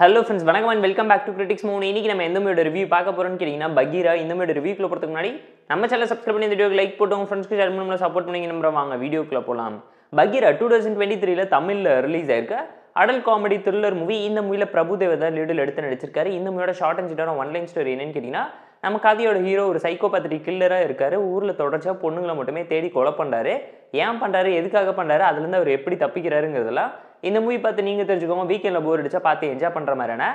Hello friends வணக்கம் and welcome back to critics மூணு இன்னைக்கு நம்ம எந்த மூவியோட ரிவ்யூ பார்க்க போறோம்னு கேட்டிங்கன்னா பகீரா. இந்த மூவியோட ரிவ்யூக்குள்ள போகிறதுக்கு முன்னாடி நம்ம சேனல் சப்ஸ்கிரைப் பண்ணி இந்த வீடியோக்கு லைக் போட்டு உங்கள் ஃப்ரெண்ட்ஸ்க்கு ஷேர் பண்ணி சப்போர்ட் பண்ணி நம்புற வாங்க வீடியோக்குள்ள போகலாம் பகீரா டூ தௌசண்ட் டுவெண்ட்டி த்ரீல தமிழில் ரிலீஸ் ஆயிருக்க. அடல் காமெடி த்ரில்லர் மூவி இந்த மூவியில் பிரபு தேவதா லீடில் எடுத்து நடிச்சிருக்காரு. இந்த மூவியோட ஷார்ட் அண்ட் சீட்டான ஒன் லைன் ஸ்டோரி என்னன்னு கேட்டிங்கன்னா நம்ம கதையோட ஹீரோ ஒரு சைக்கோபேத்தட்டிக் கில்லராக இருக்காரு. ஊரில் தொடர்ச்சியாக பொண்ணுங்களை மட்டுமே தேடி கொலை பண்ணுறாரு ஏன் பண்ணுறாரு எதுக்காக பண்ணுறாரு அதுலேருந்து அவர் எப்படி தப்பிக்கிறாருங்கிறதெல்லாம் இந்த மூவி பார்த்து நீங்கள் தெரிஞ்சுக்கோங்க வீக்கெண்டில் போர் அடிச்சா பார்த்து என்ஜாய் பண்ணுற மாதிரியான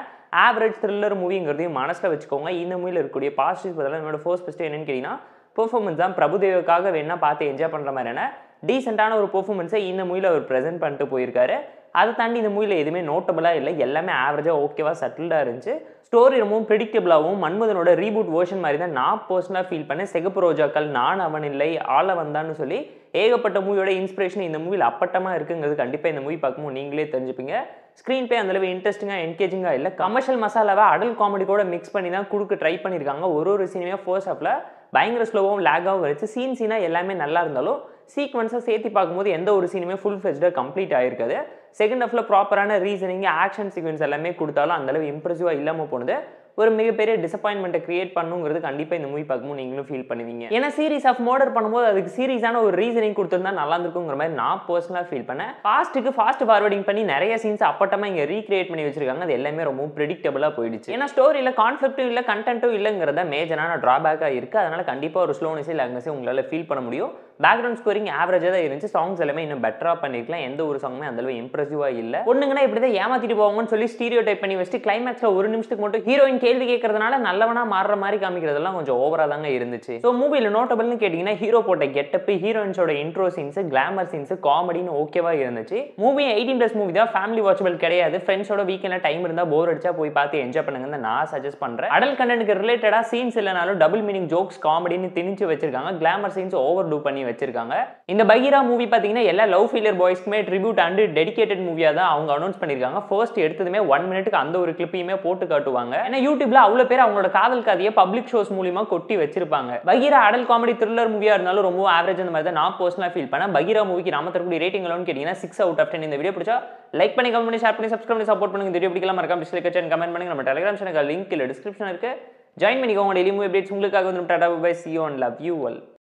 ஆவரேஜ் த்ரில்லர் மூவிங்கிறதையும் மனசில் வச்சுக்கோங்க. இந்த மூவியில் இருக்கக்கூடிய பாசிட்டிவ் பதிலாக என்னோட ஃபர்ஸ்ட் பெஸ்ட்டு என்னன்னு கேட்டிங்கன்னா பெர்ஃபார்மன்ஸ் தான் பிரபுதேவுக்காக வேணால் பார்த்து என்ஜாய் பண்ணுற மாதிரியான டீசெண்டான ஒரு பெர்ஃபார்மன்ஸை இந்த மூவியில் அவர் ப்ரெசென்ட் பண்ணிட்டு போயிருக்காரு. அதை தாண்டி இந்த மூவியில் எதுவுமே நோட்டபுளாக இல்லை. எல்லாமே ஆவரேஜாக ஓகேவாக செட்டில்டாக இருந்துச்சு. ஸ்டோரி ரொம்பவும் ப்ரிடிக்டபிளாகவும் மன்மதனோட ரீபூட் வேர்ஷன் மாதிரி தான் நான் பர்சனலாக ஃபீல் பண்ணேன். சிகப்பு ரோஜாக்கள் நான் அவன் இல்லை ஆள வந்தான்னு சொல்லி ஏகப்பட்ட மூவியோட இன்ஸ்பிரேஷன் இந்த மூவியில் அப்பட்டமாக இருக்குங்கிறது கண்டிப்பாக இந்த மூவி பார்க்கும்போது நீங்களே தெரிஞ்சுப்பீங்க. ஸ்க்ரீன் பே அந்தளவு இன்ட்ரெஸ்டிங்காக என்கேஜிங்காக இல்லை. கமர்ஷியல் மசாலாவை அடல் காமெடி கூட மிக்ஸ் பண்ணி தான் கொடுக்க ட்ரை பண்ணியிருக்காங்க. ஒரு ஒரு சீனையும் ஃபர்ஸ்ட் ஹாஃபில் பயங்கர ஸ்லோவாகவும் லேகாகவும் வச்சு சீன் சீனாக எல்லாமே நல்லா இருந்தாலும் சீக்வன்ஸாக சேர்த்து பார்க்கும்போது எந்த ஒரு சீனுமே ஃபுல் ஃபெஸ்டாக கம்ப்ளீட் ஆகிருக்காது செகண்ட் ஹாஃபில் ப்ராப்பரான ரீசனிங் ஆக்ஷன் சீக்வன்ஸ் எல்லாமே கொடுத்தாலும் அந்தளவு இம்ப்ரெசிவாக இல்லாமல் போனது. ஒரு மிகப்பெரிய டிசப்பாயின்மெண்ட்டை கிரியேட் பண்ணுங்கிறது கண்டிப்பாக இந்த மூவி பார்க்கும்போது நீங்களும் ஃபீல் பண்ணுவீங்க. ஏன்னா சீரிஸ் ஆஃப் மர்டர் பண்ணும்போது அதுக்கு சீரியஸான ஒரு ரீசனிங் கொடுத்துருந்தா நல்லா இருந்திருக்குங்கிற மாதிரி நான் பர்சனலாக ஃபீல் பண்ணேன். ஃபாஸ்ட்டுக்கு ஃபாஸ்ட் ஃபார்வர்டிங் பண்ணி நிறைய சீன்ஸ் அப்பட்டமாக இங்கே ரீக்ரியேட் பண்ணி வச்சிருக்காங்க. அது எல்லாமே ரொம்ப ப்ரிடிக்டபிளாக போயிடுச்சு. ஏன்னா ஸ்டோரியில் கான்ஃப்ளிக்ட்டும் இல்லை கண்டென்ட்டும் இல்லைங்கிறத மேஜரான ட்ராபேக்காக இருக்குது அதனால் கண்டிப்பாக ஒரு ஸ்லோனஸே லேக்னஸே உங்களால் ஃபீல் பண்ண முடியும். பேக்ரவுண்ட் ஸ்கோரிங் ஆவரேஜாக தான் இருந்துச்சு. சாங்ஸ் எல்லாமே இன்னும் பெட்டராக பண்ணிருக்கலாம். எந்த ஒரு சாங்குமே அந்தளவு இம்ப்ரெசிவாக இல்லை. பொண்ணுங்கன்னா இப்படி தான் ஏமாத்திட்டு போவாங்கன்னு சொல்லி ஸ்டீரியோ டைப் பண்ணி வச்சுட்டு கிளைமேக்ஸில் ஒரு நிமிஷத்துக்கு மட்டும் ஹீரோயின் கேள்வி கேட்கறதுனால நல்லவனா மாறுற மாதிரி காமிக்கிறதெல்லாம் கொஞ்சம் ஓவராக தாங்க இருந்துச்சு. ஸோ மூவியில் நோட்டபிள்னு கேட்டிங்கன்னா ஹீரோ போட்ட கெட்டப் ஹீரோயின்ஸோட இன்ட்ரோ சீன்ஸ் கிளாமர் சீன்ஸ் காமெடின்னு ஓகேவா இருந்துச்சு. மூவி எயிட்டீன் ப்ளஸ் மூவி தான் ஃபேமிலி வாட்சபிள் கிடையாது. ஃப்ரெண்ட்ஸோட வீக்கெண்டில் டைம் இருந்தால் போர் அடிச்சா போய் பார்த்து என்ஜாய் பண்ணுங்கன்னு நான் சஜஸ்ட் பண்ணுறேன் அடல் கண்டனுக்கு ரிலேட்டடாக சீன்ஸ் இல்லைனாலும் டபுள் மீனிங் ஜோக்ஸ் காமெடின்னு திணிச்சு வச்சிருக்காங்க. கிளாமர் சீன்ஸ் ஓவர் டூ பண்ணி வச்சிருக்காங்க. இந்த பகீரா மூவி பார்த்தீங்கன்னா எல்லா லவ் ஃபெயிலியர் பாய்ஸ்க்குமே ட்ரிபியூட் அண்ட் டெடிகேட்டட் மூவியாக தான் அவங்க அனௌன்ஸ் பண்ணியிருக்காங்க ஃபர்ஸ்ட் எடுத்ததுமே ஒன் மினிட்டுக்கு அந்த ஒரு கிளிப்பையுமே போட்டு காட்டுவாங்க. ஏன்னா யூடியூப்ல அவ்வளோ பேர் அவங்களோட காதல் கதையை பப்ளிக் ஷோஸ் மூலியமா கொட்டி வச்சிருப்பாங்க. பகீரா அடல் காமெடி த்ரில்லர் மூவியாக இருந்தாலும் ரொம்ப ஆவரேஜ் அந்த மாதிரி தான் நான் பர்சனலாக ஃபீல் பண்ணேன். பகீரா மூவிக்கு நாம தரக்கூடிய ரேட்டிங் எல்லாம் கேட்டிங்கன்னா சிக்ஸ் அவுட் ஆஃப் டென் இந்த வீடியோ பிடிச்சா லைக் பண்ணி கமெண்ட் பண்ணி ஷேர் பண்ணி சப்ஸ்கிரைப் பண்ணி சப்போர்ட் பண்ணுங்க. இந்த வீடியோ பிடிக்கலாம் மறக்காம டிஸ்லைக் வச்சு கமெண்ட் பண்ணுங்க. நம்ம டெலிகிராம் சேனல் லிங்க் இல்லை டிஸ்கிரிப்ஷன் இருக்கு. ஜாயின் பண்ணிக்கோங்க. டெய்லி மூவி அப்டேட்ஸ் உங்களுக்காக வந்து tata bye see one love you ஒல்